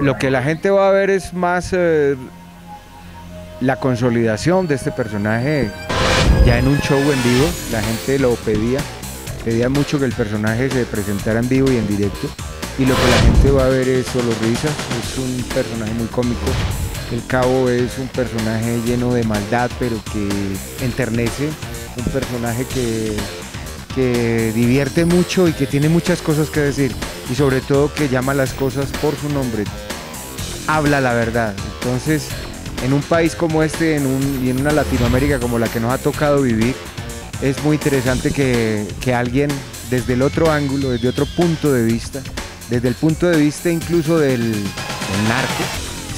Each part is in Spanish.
Lo que la gente va a ver es más eh, la consolidación de este personaje ya en un show en vivo. La gente lo pedía, pedía mucho que el personaje se presentara en vivo y en directo. Y lo que la gente va a ver es solo risas, es un personaje muy cómico. El Cabo es un personaje lleno de maldad, pero que enternece, un personaje que, que divierte mucho y que tiene muchas cosas que decir. Y sobre todo que llama las cosas por su nombre, habla la verdad. Entonces, en un país como este en un, y en una Latinoamérica como la que nos ha tocado vivir, es muy interesante que, que alguien desde el otro ángulo, desde otro punto de vista, desde el punto de vista incluso del, del narco,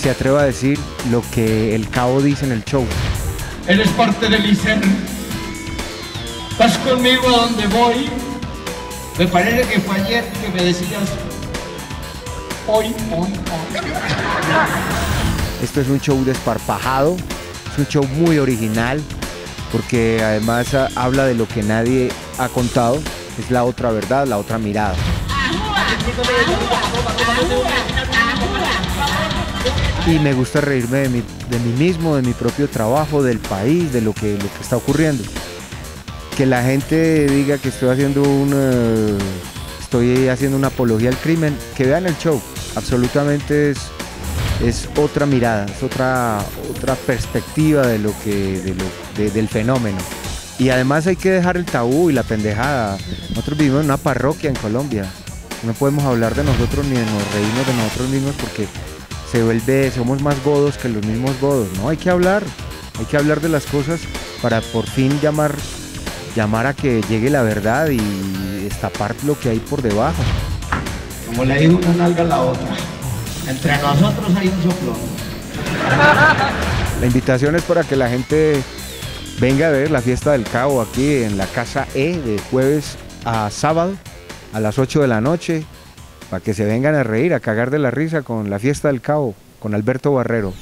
se atreva a decir lo que el cabo dice en el show. Eres parte del ICER. Vas conmigo a donde voy. Me parece que fue ayer que me decías hoy, hoy. Esto es un show desparpajado, es un show muy original, porque además ah, habla de lo que nadie ha contado, es la otra verdad, la otra mirada. Y me gusta reírme de mí, de mí mismo, de mi propio trabajo, del país, de lo que, lo que está ocurriendo. Que la gente diga que estoy haciendo un, eh, estoy haciendo una apología al crimen, que vean el show. Absolutamente es, es otra mirada, es otra, otra perspectiva de lo que, de lo, de- del fenómeno. Y además hay que dejar el tabú y la pendejada. Nosotros vivimos en una parroquia en Colombia. No podemos hablar de nosotros ni de nos reírnos de nosotros mismos porque se vuelve, somos más godos que los mismos godos. No, hay que hablar, hay que hablar de las cosas para por fin llamar, llamar a que llegue la verdad y destapar lo que hay por debajo. Como le digo una nalga a la otra. Entre nosotros hay un soplón. La invitación es para que la gente venga a ver la fiesta del cabo aquí en la casa E de jueves a sábado a las 8 de la noche, para que se vengan a reír, a cagar de la risa con la fiesta del cabo, con Alberto Barrero.